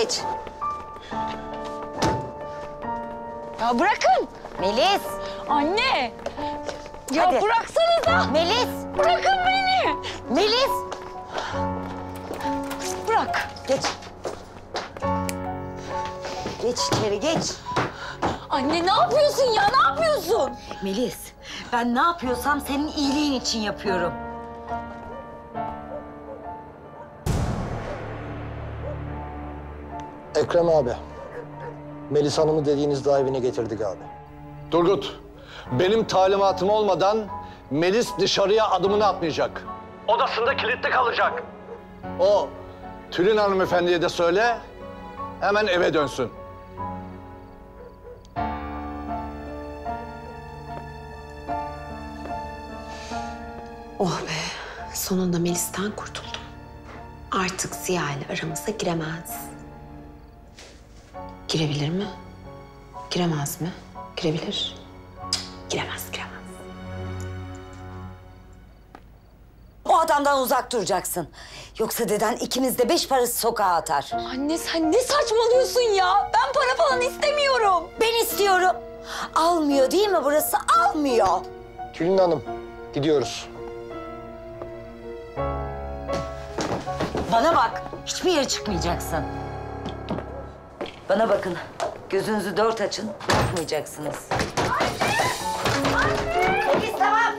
Geç. Ya bırakın. Melis. Anne. Ya Hadi. bıraksanıza. Melis. Bırakın beni. Melis. Bırak. Geç. Geç içeri geç. Anne ne yapıyorsun ya? Ne yapıyorsun? Melis, ben ne yapıyorsam senin iyiliğin için yapıyorum. Ekrem abi. Melis Hanım'ı dediğiniz daha evine getirdik abi. Turgut, benim talimatım olmadan Melis dışarıya adımını atmayacak. Odasında kilitli kalacak. O Tülin hanımefendiye de söyle, hemen eve dönsün. Oh be, sonunda Melis'ten kurtuldum. Artık Ziya ile aramıza giremez. Girebilir mi? Giremez mi? Girebilir. Cık, giremez, giremez. O adamdan uzak duracaksın. Yoksa deden ikimiz de beş parası sokağa atar. Anne sen ne saçmalıyorsun ya? Ben para falan istemiyorum. Ben istiyorum. Almıyor değil mi burası? Almıyor. Tülin Hanım, gidiyoruz. Bana bak, hiçbir yere çıkmayacaksın. Bana bakın, gözünüzü dört açın, bakmayacaksınız. Anne! Melis tamam.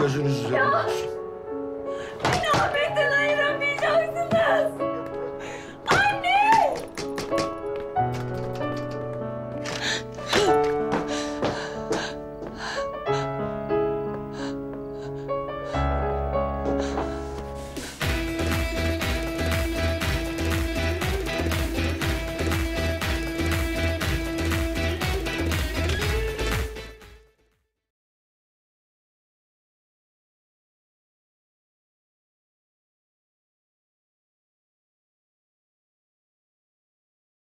Gözünüz üzerinde olsun. Beni Ahmet'ten